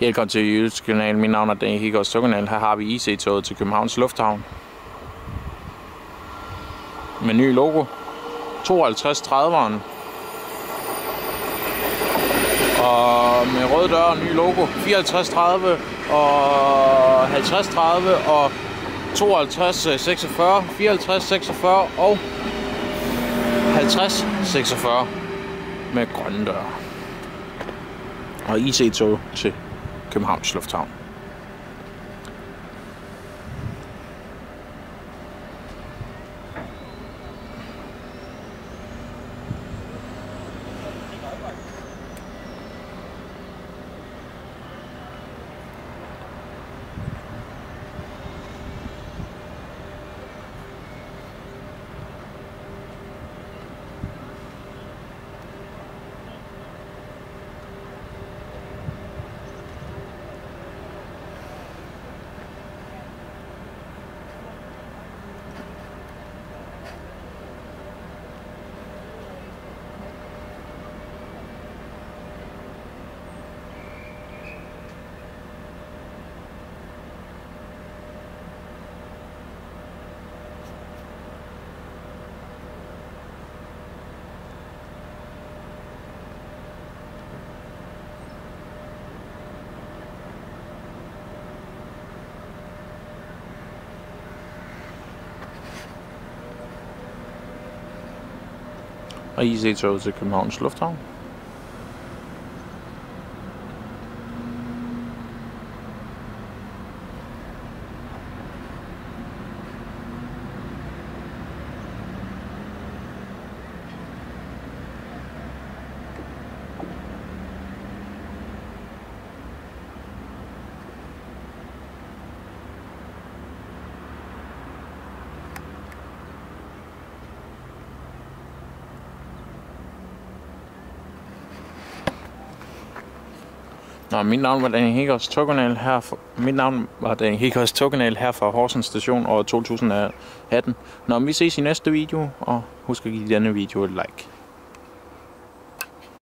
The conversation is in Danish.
Velkommen til Jysk kanal. Mit navn er Daniel Higgers Togkanal. Her har vi IC-toget til Københavns Lufthavn. Med ny logo. 5230'eren. Og med rød dør og ny logo. 5430 og 5030 og 5246, 5446 og 5046 med grønne døre. Og IC-tog til Københavns Lufthavn. Og IC-toget til Københavns Nå, mit navn var Daniel Higgers Tokonal her for, mit navn var Daniel Higgers Tokonal her fra Horsens Station år 2018. Nå, vi ses i næste video, og husk at give denne video et like.